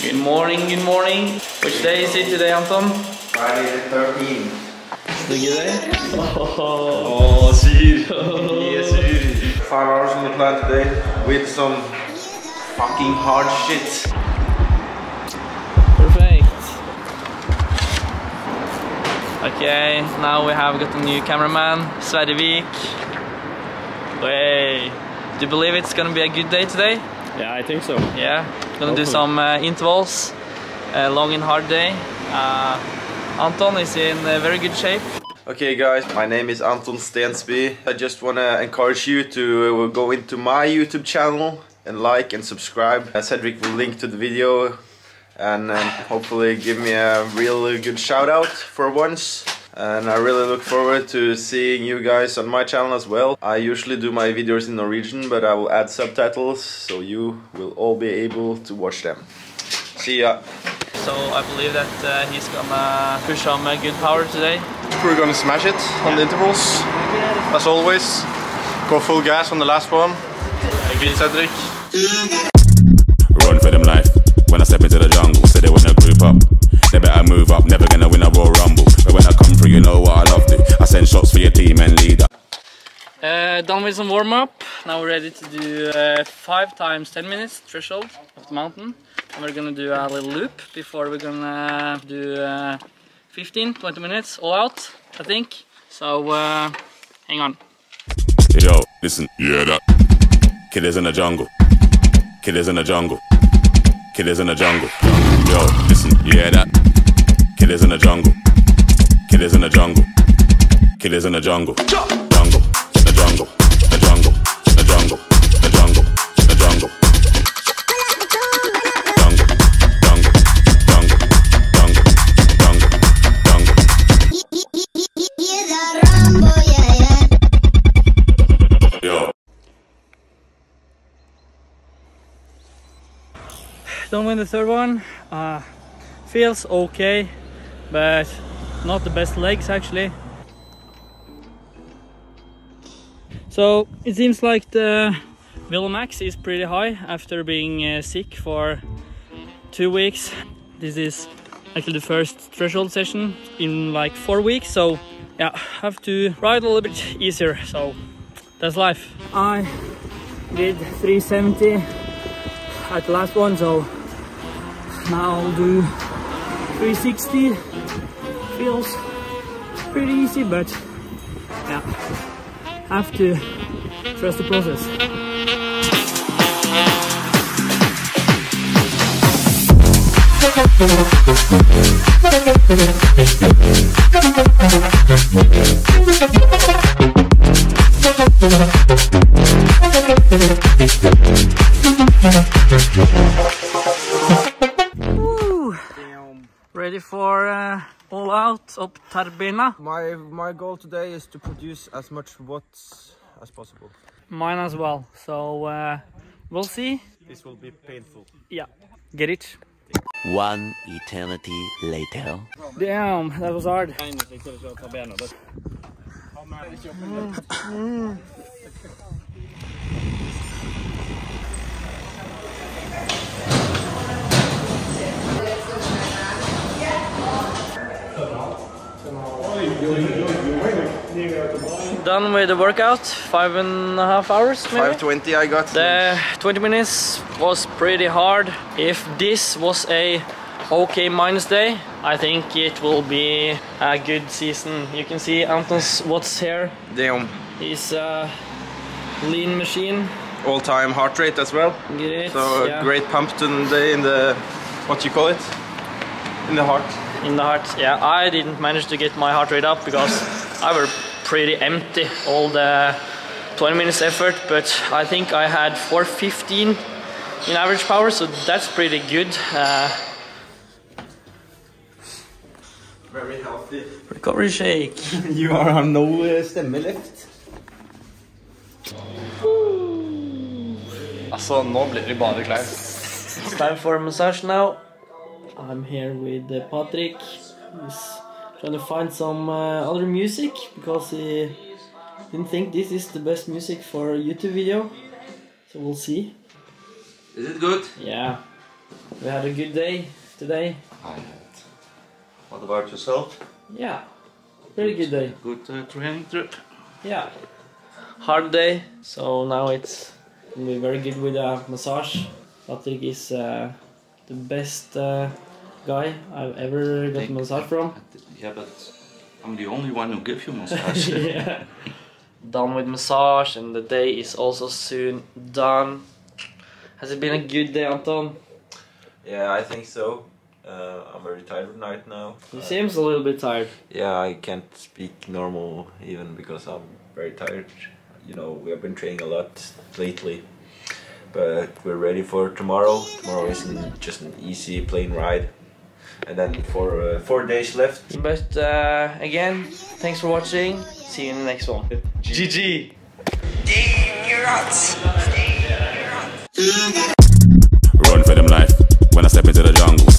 Good morning, good morning. Which day is it today, Anton? Friday the 13th. The good day? Oh, oh sur. Oh. Yes, sur. Five hours on the plan today with some fucking hard shit. Perfect. Okay, now we have got a new cameraman, Sverrevik. Way. Do you believe it's gonna be a good day today? Yeah, I think so. Yeah, gonna do some uh, intervals. A long and hard day. Uh, Anton is in very good shape. Okay guys, my name is Anton Stensby. I just wanna encourage you to uh, go into my YouTube channel and like and subscribe. Cedrik will link to the video and um, hopefully give me a really good shout out for once. And I really look forward to seeing you guys on my channel as well. I usually do my videos in Norwegian, but I will add subtitles so you will all be able to watch them. See ya! So I believe that uh, he's gonna push some uh, good power today. We're gonna smash it on the intervals, as always. Go full gas on the last one. Beat Cedrik. Run for them life. When I step into the jungle, say they wanna group up. They better move up, never gonna win a Royal Rumble. But when I come through, you know what I love to. I send shots for your team and leader. Uh, done with some warm up. Now we're ready to do uh, 5 times 10 minutes threshold of the mountain. And we're gonna do a little loop before we're gonna do uh, 15 20 minutes all out, I think. So, uh, hang on. Yo, listen, yeah that. Killers in the jungle. Killers in the jungle. Killers in the jungle. Yo, listen, yeah that. Killers in the jungle. Killers in the jungle. Killers in the jungle. Jungle. The jungle. The jungle. The jungle. The jungle. The jungle. Jungle. Jungle. Jungle. Jungle. Jungle. Jungle. Yo. Done with the third one. Uh, feels okay, but not the best legs actually. So it seems like the Max is pretty high after being uh, sick for two weeks. This is actually the first threshold session in like four weeks, so yeah, have to ride a little bit easier. So that's life. I did 370 at the last one, so now I'll do 360. Feels pretty easy, but yeah, have to trust the process. for uh, all out up Tarbena? My my goal today is to produce as much watts as possible. Mine as well. So uh, we'll see. This will be painful. Yeah, get it. One eternity later. Damn, that was hard. Done with the workout, five and a half hours maybe? 520 I got. The 20 minutes was pretty hard. If this was a okay minus day, I think it will be a good season. You can see Anton's what's here. Damn. He's a lean machine. All time heart rate as well. It? So Yeah. great pump today in the, what you call it? In the heart. in the heart. Yeah, I didn't manage to get my heart rate up because I were pretty empty all the 20 minutes effort, but I think I had 415 in average power, so that's pretty good. Uh, Very healthy. recovery shake. You are on no uh, stemme left. Altså, nå blir det bare kleint. It's time for a massage now. I'm here with uh, Patrick. He's trying to find some uh, other music because he didn't think this is the best music for a YouTube video. So we'll see. Is it good? Yeah, We had a good day today. I had. What about yourself? Yeah, pretty good day. Good uh, training trip. Yeah, hard day. So now it's gonna be very good with a massage. Patrick is uh, the best uh, guy I've ever got a massage from. Yeah, but I'm the only one who gives you massage. yeah. Done with massage, and the day is also soon done. Has it been a good day, Anton? Yeah, I think so. Uh, I'm very tired right now. He seems a little bit tired. Yeah, I can't speak normal even because I'm very tired. You know, we have been training a lot lately, but we're ready for tomorrow. Tomorrow is an- just an easy plane ride, and then for uh, four days left. But uh, again, thanks for watching. See you in the next one. GG. Run for them life. When I step into the jungle,